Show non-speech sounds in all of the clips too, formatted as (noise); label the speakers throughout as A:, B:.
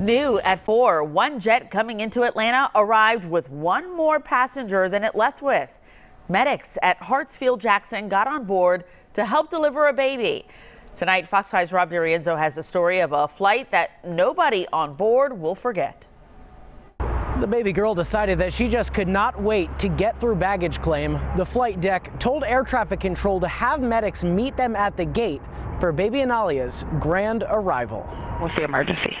A: New at 4, one jet coming into Atlanta arrived with one more passenger than it left with. Medics at Hartsfield Jackson got on board to help deliver a baby. Tonight, Fox 5's Rob DiRienzo has a story of a flight that nobody on board will forget.
B: The baby girl decided that she just could not wait to get through baggage claim. The flight deck told air traffic control to have medics meet them at the gate for baby Analia's grand arrival.
C: What's the emergency?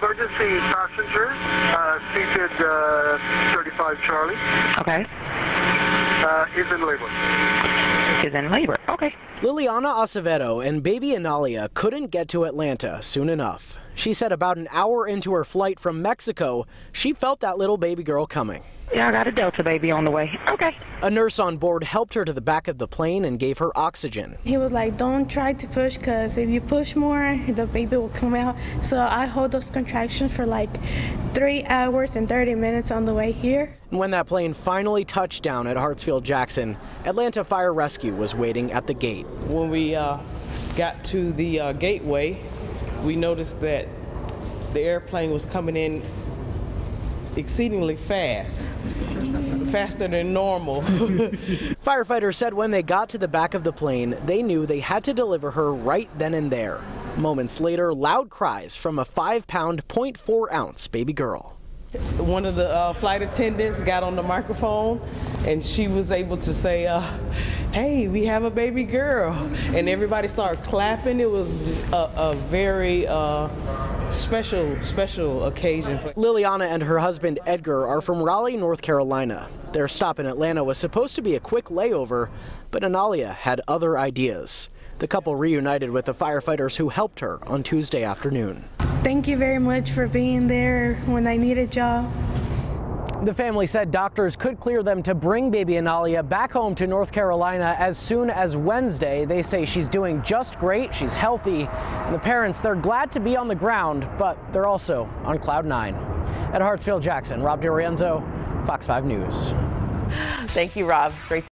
D: The emergency passenger, uh, seated uh, 35 Charlie,
C: Okay.
D: uh, is in labor.
C: Is in labor. Okay.
B: Liliana Acevedo and baby Analia couldn't get to Atlanta soon enough. She said about an hour into her flight from Mexico, she felt that little baby girl coming.
C: Yeah, I got a Delta baby on the way. Okay.
B: A nurse on board helped her to the back of the plane and gave her oxygen.
E: He was like, don't try to push because if you push more, the baby will come out. So I hold those contractions for like three hours and 30 minutes on the way here.
B: And when that plane finally touched down at Hartsfield Jackson, Atlanta Fire Rescue was waiting at the gate.
F: When we uh, got to the uh, gateway, we noticed that the airplane was coming in exceedingly fast, faster than normal. (laughs)
B: Firefighters said when they got to the back of the plane, they knew they had to deliver her right then and there. Moments later, loud cries from a 5 pound, 0.4 ounce baby girl.
F: One of the uh, flight attendants got on the microphone and she was able to say, uh, Hey, we have a baby girl. And everybody started clapping. It was a, a very uh, special, special occasion.
B: Liliana and her husband Edgar are from Raleigh, North Carolina. Their stop in Atlanta was supposed to be a quick layover, but Analia had other ideas. The couple reunited with the firefighters who helped her on Tuesday afternoon.
E: Thank you very much for being there when I needed y'all.
B: The family said doctors could clear them to bring baby Analia back home to North Carolina as soon as Wednesday. They say she's doing just great, she's healthy, and the parents, they're glad to be on the ground, but they're also on cloud nine. At Hartsfield Jackson, Rob DiRienzo, Fox 5 News.
A: Thank you, Rob. Great.